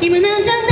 你们能将